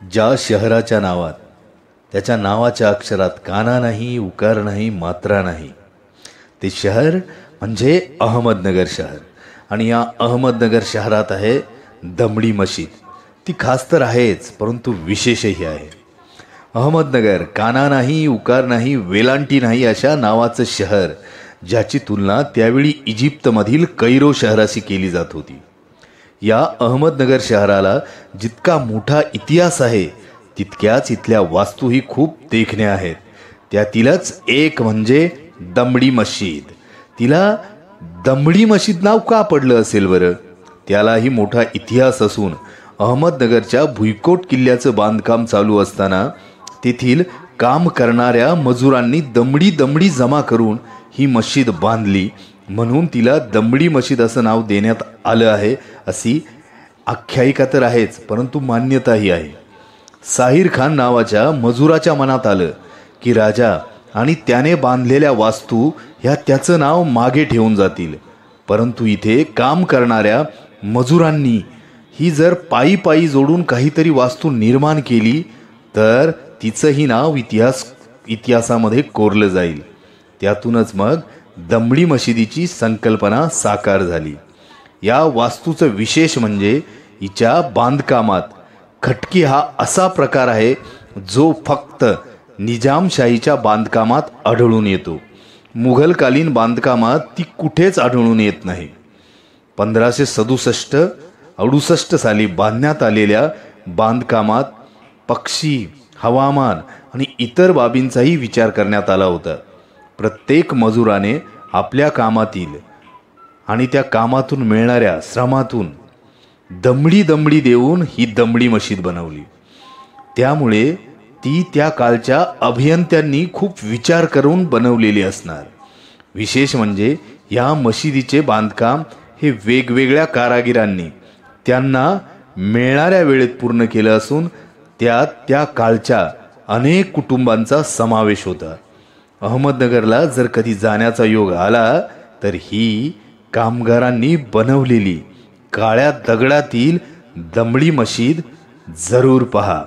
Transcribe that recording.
ज्या शहराच्या नावात त्याच्या नावाच्या अक्षरात काना नाही उकार नाही मात्रा नाही. ते शहर म्हणजे अहमदनगर शहर. आणि या अहमदनगर शहरात आहे दमडी मशीद. ती खास तर आहेच परंतु विशेषही आहे. अहमदनगर काना नाही उकार नाही वेलांटी नाही अशा नावाचं शहर ज्याची तुलना त्यावेळी इजिप्तमधील कैरो शहराशी केली जात होती. या अहमदनगर शहराला जितका मोठा इतिहास आहे तितक्याच इथल्या वास्तूही खूप देखण्या आहेत. त्यातीलच एक म्हणजे दमडी मशीद. तिला दमडी मशीद नाव का पडलं असेल बरं? त्यालाही मोठा इतिहास असून अहमदनगरच्या भुईकोट किल्ल्याचं बांधकाम चालू असताना तेथील काम करणाऱ्या मजुरांनी दमडी दमडी जमा करून ही मशीद बांधली म्हणून तिला दमडी मशीद असं नाव देण्यात आलं आहे अशी आख्यायिका तर आहेच परंतु मान्यताही आहे. साहिर खान नावाच्या मजुराच्या मनात आलं की राजा आणि त्याने बांधलेल्या वास्तू ह्या त्याचं नाव मागे ठेवून जातील. परंतु इथे काम करणाऱ्या मजुरांनी ही जर पायी पायी जोडून काहीतरी वास्तू निर्माण केली तर तिचंही नाव इतिहास इतिहासामध्ये कोरलं जाईल. त्यातूनच मग दमडी मशिदीची संकल्पना साकार झाली. या वास्तूचं विशेष म्हणजे हिच्या बांधकामात खटकी हा असा प्रकार आहे जो फक्त निजामशाहीच्या बांधकामात आढळून येतो. मुघलकालीन बांधकामात ती कुठेच आढळून येत नाही. पंधराशे सदुसष्ट अडुसष्ट साली बांधण्यात आलेल्या बांधकामात पक्षी हवामान आणि इतर बाबींचाही विचार करण्यात आला होता. प्रत्येक मजुराने आपल्या कामातील आणि त्या कामातून मिळणाऱ्या श्रमातून दमडी दमडी देऊन ही दमडी मशीद बनवली. त्यामुळे ती त्या कालच्या अभियंत्यांनी खूप विचार करून बनवलेली असणार. विशेष म्हणजे या मशिदीचे बांधकाम हे वेगवेगळ्या कारागिरांनी त्यांना मिळणाऱ्या वेळेत पूर्ण केलं असून त्यात त्या काळच्या अनेक कुटुंबांचा समावेश होता. अहमदनगरला जर कधी जाण्याचा योग आला तर ही कामगारांनी बनवलेली काळ्या दगडातील दमडी मशीद जरूर पहा.